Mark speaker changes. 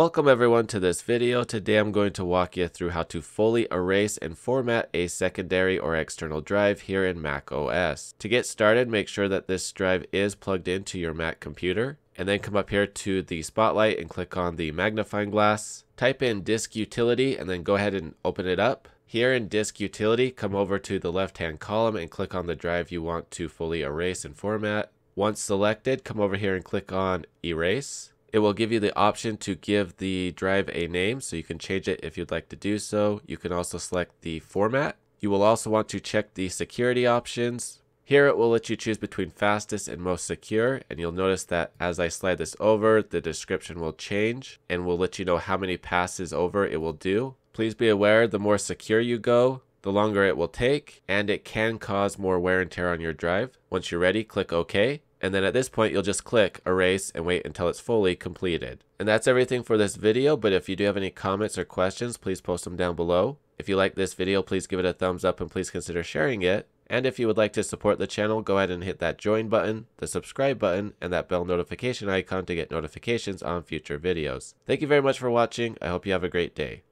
Speaker 1: Welcome everyone to this video. Today I'm going to walk you through how to fully erase and format a secondary or external drive here in Mac OS. To get started, make sure that this drive is plugged into your Mac computer and then come up here to the spotlight and click on the magnifying glass. Type in disk utility and then go ahead and open it up. Here in disk utility, come over to the left hand column and click on the drive you want to fully erase and format. Once selected, come over here and click on erase. It will give you the option to give the drive a name, so you can change it if you'd like to do so. You can also select the format. You will also want to check the security options. Here it will let you choose between fastest and most secure, and you'll notice that as I slide this over, the description will change and will let you know how many passes over it will do. Please be aware the more secure you go, the longer it will take, and it can cause more wear and tear on your drive. Once you're ready, click OK. And then at this point, you'll just click erase and wait until it's fully completed. And that's everything for this video, but if you do have any comments or questions, please post them down below. If you like this video, please give it a thumbs up and please consider sharing it. And if you would like to support the channel, go ahead and hit that join button, the subscribe button, and that bell notification icon to get notifications on future videos. Thank you very much for watching. I hope you have a great day.